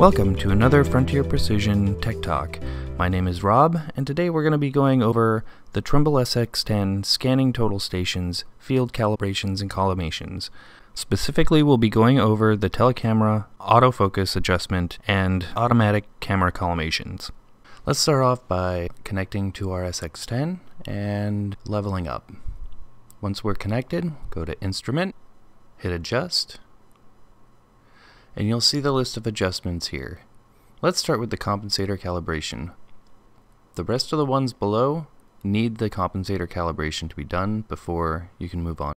Welcome to another Frontier Precision Tech Talk. My name is Rob, and today we're going to be going over the Trimble SX10 scanning total stations, field calibrations, and collimations. Specifically, we'll be going over the telecamera, autofocus adjustment, and automatic camera collimations. Let's start off by connecting to our SX10 and leveling up. Once we're connected, go to Instrument, hit Adjust, and you'll see the list of adjustments here. Let's start with the compensator calibration. The rest of the ones below need the compensator calibration to be done before you can move on.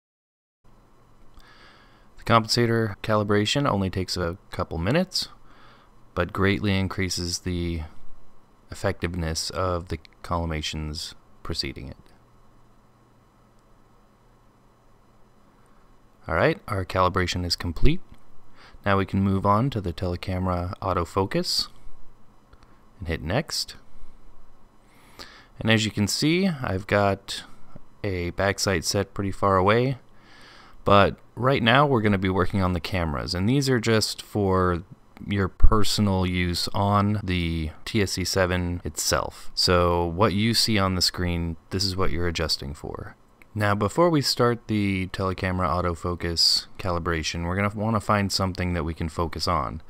The compensator calibration only takes a couple minutes, but greatly increases the effectiveness of the collimations preceding it. Alright, our calibration is complete. Now we can move on to the telecamera autofocus and hit next. And as you can see, I've got a backsight set pretty far away, but right now we're going to be working on the cameras, and these are just for your personal use on the TSC7 itself. So what you see on the screen, this is what you're adjusting for. Now before we start the telecamera autofocus calibration, we're going to want to find something that we can focus on.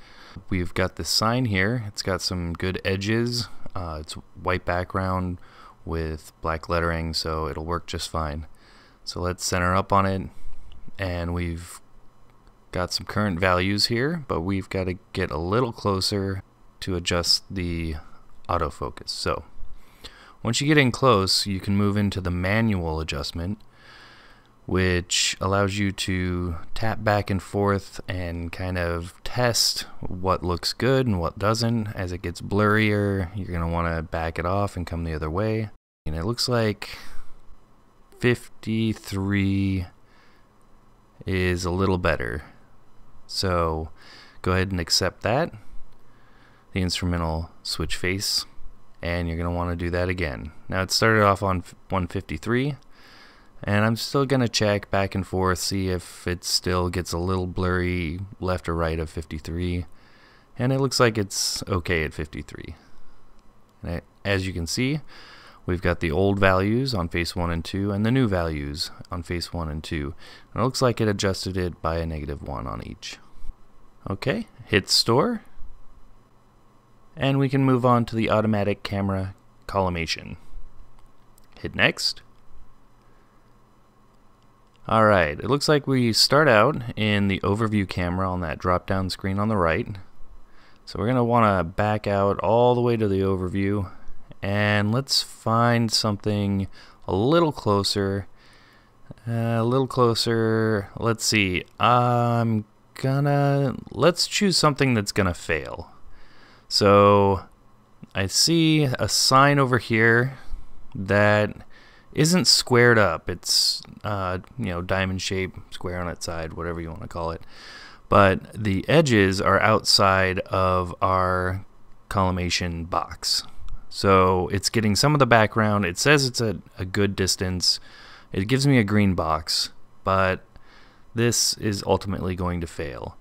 We've got this sign here, it's got some good edges, uh, it's white background with black lettering so it'll work just fine. So let's center up on it and we've got some current values here but we've got to get a little closer to adjust the autofocus. So once you get in close, you can move into the manual adjustment, which allows you to tap back and forth and kind of test what looks good and what doesn't. As it gets blurrier, you're going to want to back it off and come the other way. And it looks like 53 is a little better. So go ahead and accept that. The instrumental switch face and you're going to want to do that again. Now it started off on 153 and I'm still going to check back and forth see if it still gets a little blurry left or right of 53 and it looks like it's okay at 53. And as you can see we've got the old values on face 1 and 2 and the new values on face 1 and 2 and it looks like it adjusted it by a negative 1 on each. Okay, hit store and we can move on to the automatic camera collimation. Hit next. Alright, it looks like we start out in the overview camera on that drop down screen on the right. So we're going to want to back out all the way to the overview and let's find something a little closer. Uh, a little closer. Let's see. I'm gonna let's choose something that's gonna fail. So I see a sign over here that isn't squared up. It's uh, you know diamond shape, square on its side, whatever you want to call it. But the edges are outside of our collimation box. So it's getting some of the background. It says it's a, a good distance. It gives me a green box, but this is ultimately going to fail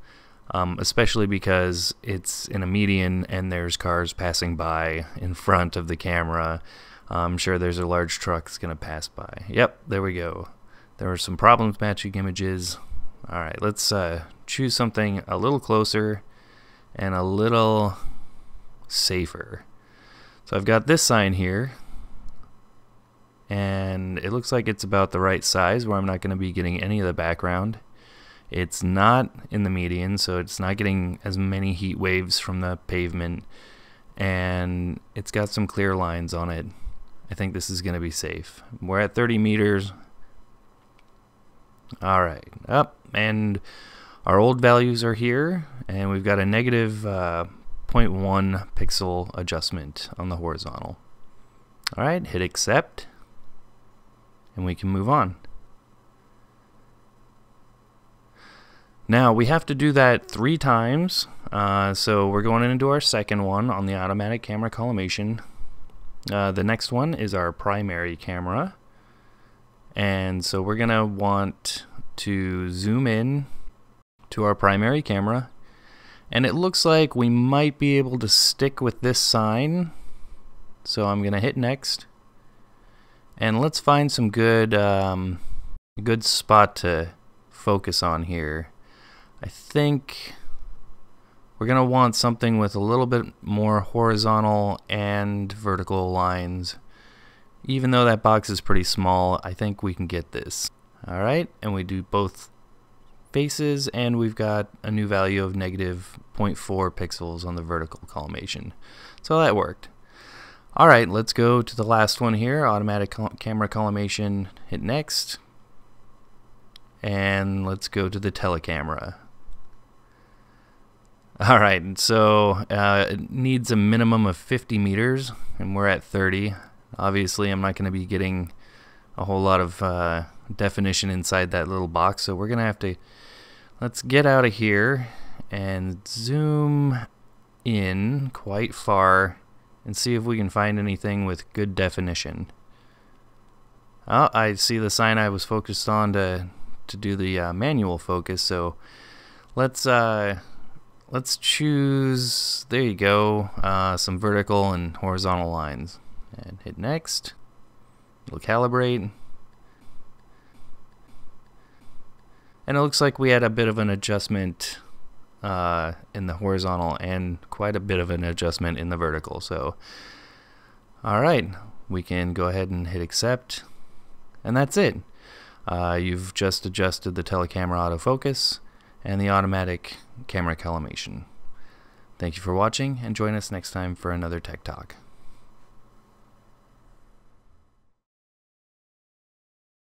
um, especially because it's in a median and there's cars passing by in front of the camera. I'm sure there's a large truck that's going to pass by. Yep, there we go. There were some problems matching images. All right, let's uh, choose something a little closer and a little safer. So I've got this sign here, and it looks like it's about the right size where I'm not going to be getting any of the background. It's not in the median, so it's not getting as many heat waves from the pavement, and it's got some clear lines on it. I think this is going to be safe. We're at 30 meters. All right, up, and our old values are here, and we've got a negative, uh, 0.1 pixel adjustment on the horizontal. All right, hit accept, and we can move on. Now we have to do that three times. Uh, so we're going into our second one on the automatic camera collimation. Uh, the next one is our primary camera. And so we're going to want to zoom in to our primary camera. And it looks like we might be able to stick with this sign. So I'm going to hit next. And let's find some good, um, good spot to focus on here. I think we're going to want something with a little bit more horizontal and vertical lines. Even though that box is pretty small, I think we can get this. Alright, and we do both faces and we've got a new value of negative 0.4 pixels on the vertical collimation. So that worked. Alright, let's go to the last one here, automatic camera collimation, hit next. And let's go to the telecamera. Alright, so uh, it needs a minimum of 50 meters, and we're at 30. Obviously, I'm not going to be getting a whole lot of uh, definition inside that little box, so we're going to have to Let's get out of here and zoom in quite far and see if we can find anything with good definition. Oh, I see the sign I was focused on to to do the uh, manual focus. So let's uh, let's choose. There you go. Uh, some vertical and horizontal lines, and hit next. It'll calibrate. And it looks like we had a bit of an adjustment uh, in the horizontal and quite a bit of an adjustment in the vertical. So, all right, we can go ahead and hit accept. And that's it. Uh, you've just adjusted the telecamera autofocus and the automatic camera collimation. Thank you for watching and join us next time for another Tech Talk.